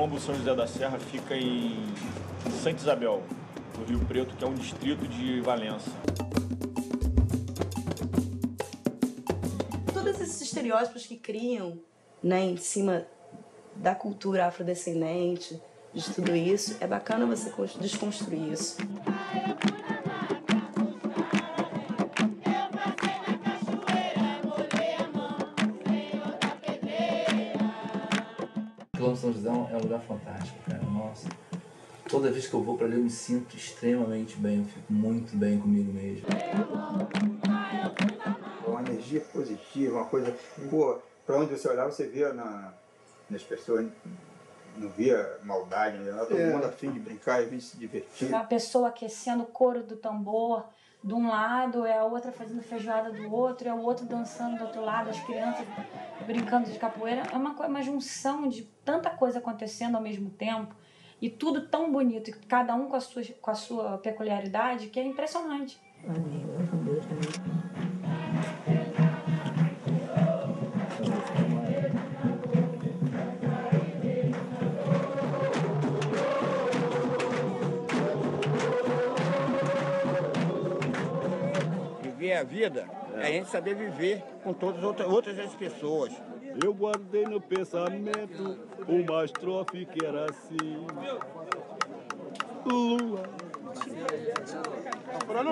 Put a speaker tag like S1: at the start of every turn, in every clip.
S1: Quilombo São José da Serra fica em Santa Isabel, no Rio Preto, que é um distrito de Valença.
S2: Todos esses estereótipos que criam né, em cima da cultura afrodescendente, de tudo isso, é bacana você desconstruir isso.
S3: Quilombo São José é um lugar fantástico, cara. Nossa. Toda vez que eu vou para ali eu me sinto extremamente bem, eu fico muito bem comigo mesmo.
S4: Uma energia positiva, uma coisa. Pô, pra onde você olhar, você via na, nas pessoas, não via maldade, né? todo
S5: É.
S4: mundo afim de brincar e se divertir.
S6: A pessoa aquecendo o couro do tambor de um lado, é a outra fazendo feijoada do outro, é o outro dançando do outro lado, as crianças brincando de capoeira. É uma, coi- uma junção de tanta coisa acontecendo ao mesmo tempo e tudo tão bonito, cada um com a sua, com a sua peculiaridade, que é impressionante.
S7: Viver a vida é a gente saber viver com todas as outras, outras as pessoas.
S8: Eu guardei no pensamento uma estrofe que era assim. Lua,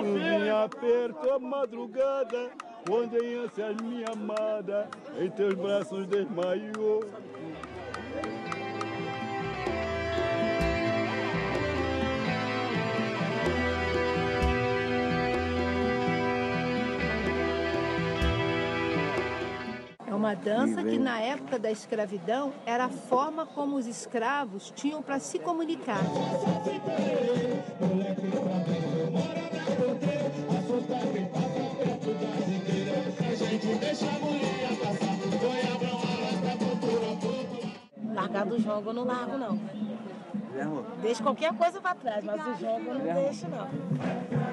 S8: minha aperto a madrugada, quando em ânsias minha amada, em teus braços desmaiou.
S9: Uma dança que na época da escravidão era a forma como os escravos tinham para se comunicar.
S10: Largar do jogo eu não largo, não. Deixo qualquer coisa pra trás, mas o jogo eu não deixo, não.